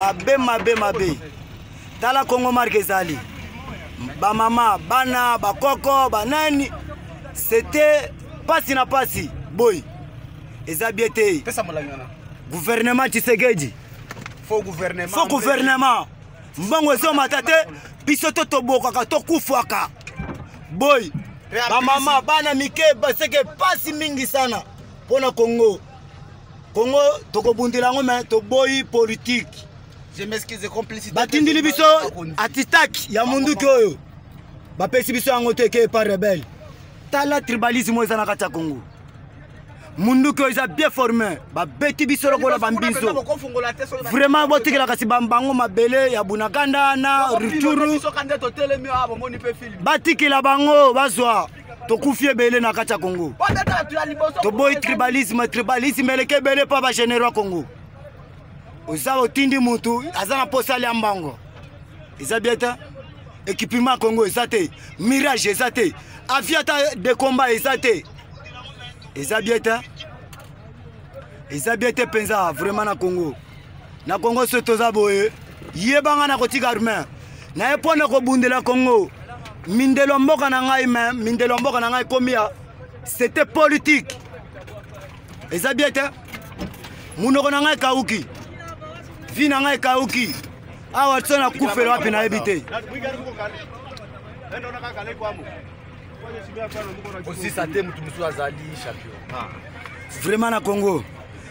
mabe mabe mabe tala congo marke ezali bamama bana bakoko banani sete mpasi na mpasi boyi eza bie te guvernema tshisekedi fo guvernema mbongo ezomata te biso to tobokaka tokufwaka boyi bamama bana mike baseke mpasi mingi sana mpo na kongo congo tokobundela yango me toboyi politike batindili biso atitaki ya munduki oyo bapesi biso yango te eke epa rebele tala tribalisme oyo eza na kati ya congo munduki oyo eza bien forme babeti biso lokola bambizo vraiment botikela kasi bango mabele ya bunaganda na ruturu batikela bango bazwa tokufi ebele na kati ya congo toboyi tribalisme tribalisme eleki ebele mpo bagénéraux ya congo oza otindi motu aza na mposa alya mbango eza bie te ekipima ya congo eza te mirage eza te avia ata de combat eza te eza bie te eza bie te mpenza vraiment na congo na kongo soki toza boye yeba ngai nakotika arme naye mpo na kobundela kongo mindelo mboka na ngai me mindelo mboka na ngai ekomi ya sete politike eza bie te monoko na ngai ekauki vi na ngai ekauki awa so na kufela wapi nayebi te osisa te motu mosusu azali champion ah. vraiment na congo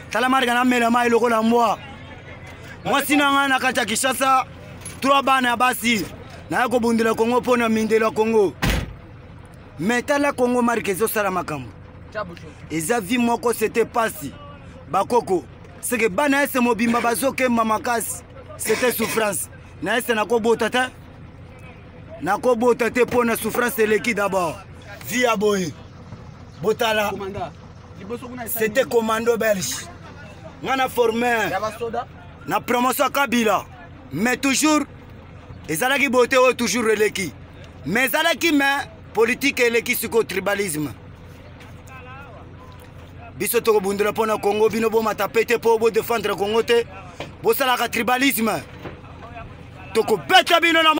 tala marika namela mai lokola mbwa mwasi na ngai na kati ya kinshasa trois bana ya basi naya kobundela kongo mpo na mindelo ya kongo me tala kongo marika ezosala makambo eza vi moko sete pasi bakoko seke bana ese mobimba bazokemba makasi sete souffrance na ese nakobota te nakobota te mpo na souffrance eleki dabord vi ya boye botala c'était commando belge nga na forme na promotion kabila mais toujours ezalaki bote oyo toujours eleki mais ezalaki mais politike eleki sikoyo tribalisme biso tokobundela mpo na congo bino bomata pe te mpo bodefendre congo te bosalaka tribalisme tokobeta bino na